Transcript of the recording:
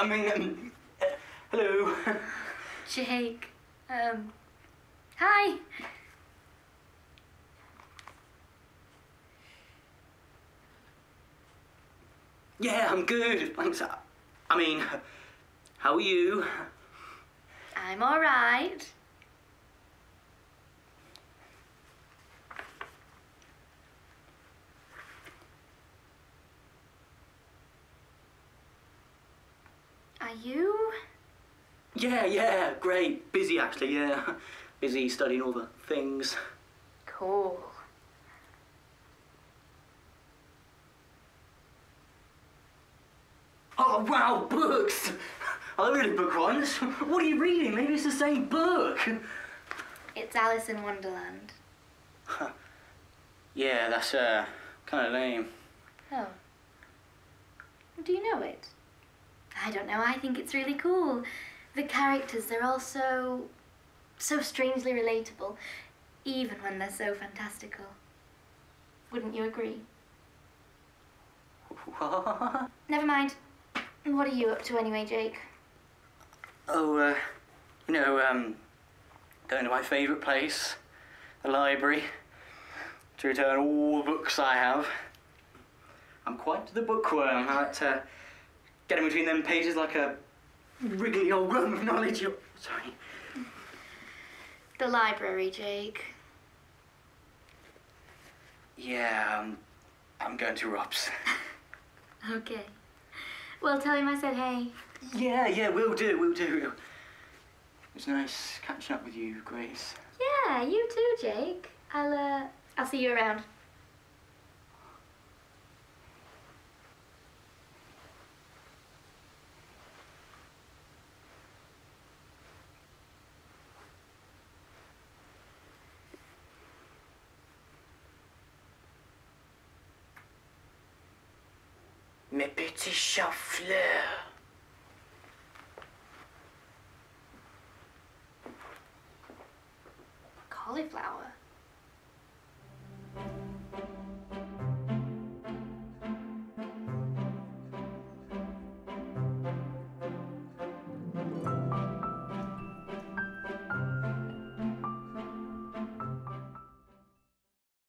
I mean, um, uh, hello. Jake. Um, hi. Yeah, I'm good. Thanks. I mean, how are you? I'm all right. Are you? Yeah, yeah, great. Busy actually, yeah. Busy studying all the things. Cool. Oh, wow, books! I read a book once. What are you reading? Maybe it's the same book. It's Alice in Wonderland. Yeah, that's uh, kind of lame. Oh. Do you know it? I don't know. I think it's really cool. The characters, they're all so. so strangely relatable, even when they're so fantastical. Wouldn't you agree? What? Never mind. What are you up to anyway, Jake? Oh, uh, you know, um, going to my favourite place, the library, to return all the books I have. I'm quite the bookworm. I like to get in between them pages like a wriggly old worm of knowledge. Oh, sorry. The library, Jake. Yeah, um, I'm going to Rob's. Okay. Well, tell him I said hey. yeah, yeah, we'll do, we'll do. It was nice catching up with you, Grace. Yeah, you too, Jake. I'll, uh, I'll see you around. Mes petits chats-fleurs. Cauliflower?